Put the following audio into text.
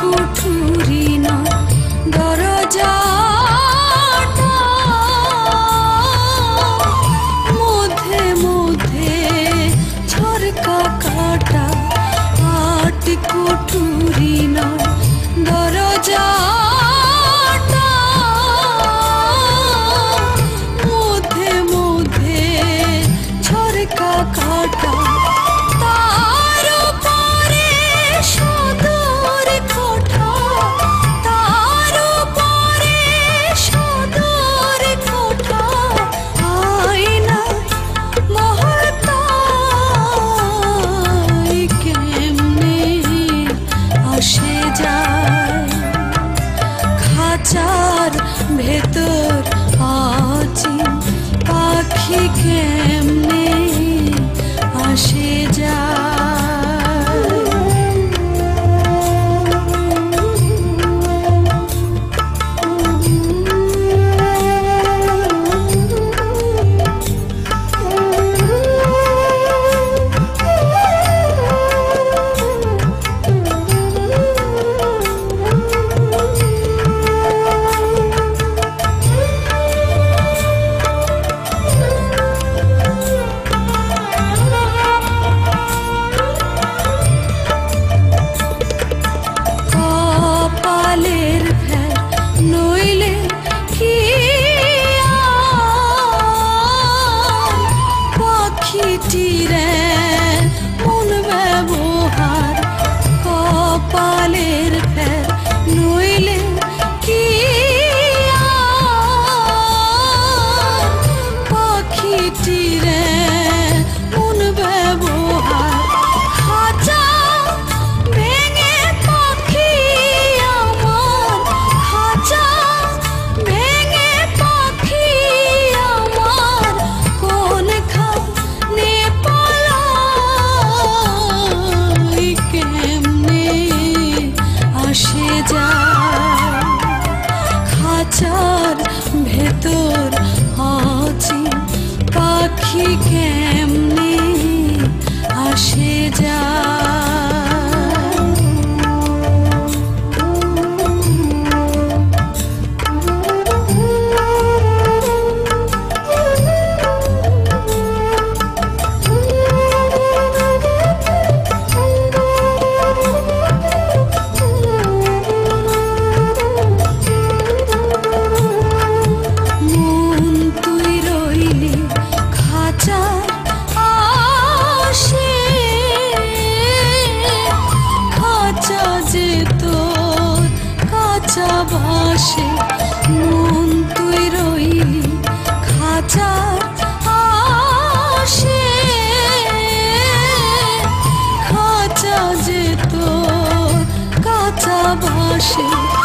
কুঠুরি না মধ্যে মধ্যে ঝরকা কাটা আট কুঠুরি না দরজা। যার ভেতর আছি পাখি কেন পাখি কেমনে আসে যায়। খাঁচার